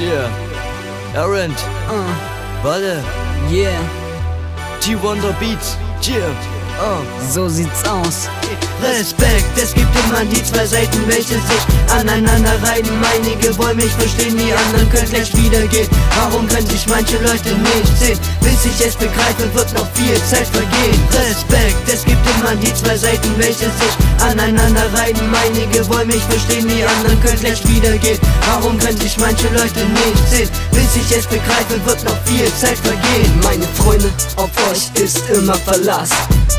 Yeah. Errant. Uh, Walle. yeah, G-Wonder Beats. Yeah. Uh. so sieht's aus. Respekt, es gibt immer die zwei Seiten, welche sich aneinander reiben. Einige wollen mich verstehen, die anderen können gleich wieder gehen. Warum können sich manche Leute nicht sehen? Bis ich es begreife, wird noch viel Zeit vergehen. Respekt, es gibt immer die zwei Seiten, welche sich aneinander reiben. Einige wollen mich verstehen, die anderen können gleich wieder gehen. Warum können sich manche Leute nicht sehen? Bis ich es begreife, wird noch viel Zeit vergehen. Meine Freunde, auf euch ist immer Verlass.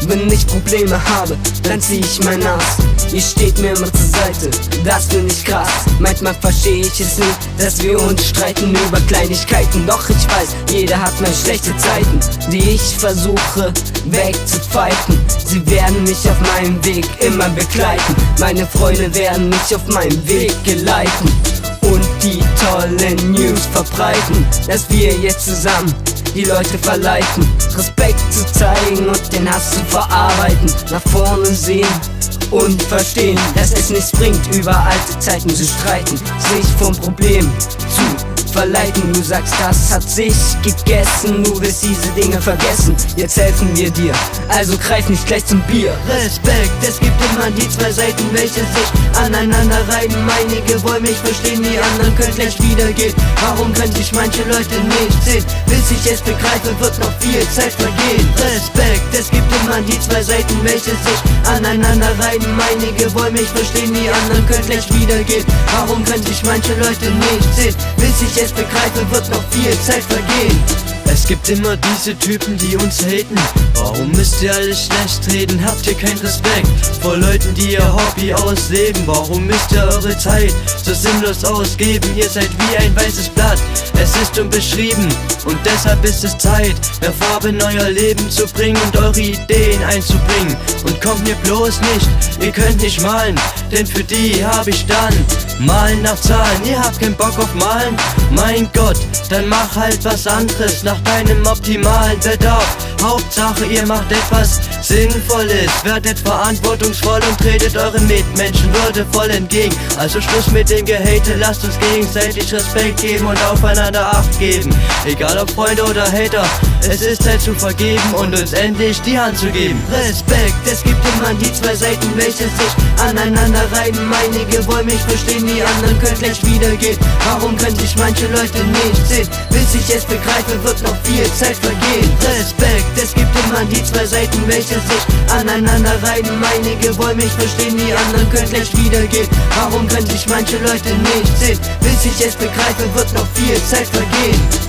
Wenn ich Probleme habe, dann zieh ich mein Nas. Ihr steht mir immer zur Seite, das finde ich krass. Manchmal verstehe ich es nicht, dass wir uns streiten über Kleinigkeiten. Doch ich weiß, jeder hat mal schlechte Zeiten, die ich versuche wegzupfeifen. Sie werden mich auf meinem Weg immer begleiten. Meine Freunde werden mich auf meinem Weg geleiten und die tollen News verbreiten, dass wir jetzt zusammen die Leute verleiten, Respekt zu zeigen und den Hass zu verarbeiten, nach vorne sehen und verstehen, dass es nichts bringt, über alte Zeiten zu streiten, sich vom Problem verleiten. Du sagst, das hat sich gegessen, du wirst diese Dinge vergessen. Jetzt helfen wir dir, also greif nicht gleich zum Bier. Respekt, es gibt immer die zwei Seiten, welche sich aneinander reiben. Einige wollen mich verstehen, die anderen können gleich wieder gehen. Warum können sich manche Leute nicht sehen? Bis ich es begreife, wird noch viel Zeit vergehen. Respekt, es gibt immer die zwei Seiten, welche sich aneinander reiben. Einige wollen mich verstehen, die anderen können gleich wieder gehen. Warum können sich manche Leute nicht sehen? Bis ich es begreife, wird noch viel Zeit vergehen. Es gibt immer diese Typen, die uns haten. Warum müsst ihr alles schlecht reden? Habt ihr keinen Respekt vor Leuten, die ihr Hobby ausleben? Warum müsst ihr eure Zeit so sinnlos ausgeben? Ihr seid wie ein weißes Blatt, es ist unbeschrieben. Und deshalb ist es Zeit, mehr Farbe in euer Leben zu bringen und eure Ideen einzubringen. Und kommt mir bloß nicht, ihr könnt nicht malen, denn für die hab ich dann Malen nach Zahlen. Ihr habt keinen Bock auf Malen? Mein Gott, dann mach halt was anderes nach deinem optimalen Bedarf. Hauptsache ihr macht etwas Sinnvolles, werdet verantwortungsvoll und tretet euren Mitmenschen würdevoll entgegen. Also Schluss mit dem Gehate, lasst uns gegenseitig Respekt geben und aufeinander Acht geben. Egal ob Freunde oder Hater, es ist Zeit zu vergeben und uns endlich die Hand zu geben. Respekt, es gibt immer die zwei Seiten, welche sich aneinander reiben. Einige wollen mich verstehen, die anderen können gleich wieder gehen. Warum können sich manche Leute nicht sehen? Bis ich es begreife, wird noch viel Zeit vergehen. Respekt, es gibt immer die zwei Seiten, welche sich aneinander reiben. Einige wollen mich verstehen, die anderen können gleich wieder gehen. Warum können sich manche Leute nicht sehen? Bis ich es begreife, wird noch viel Zeit vergehen.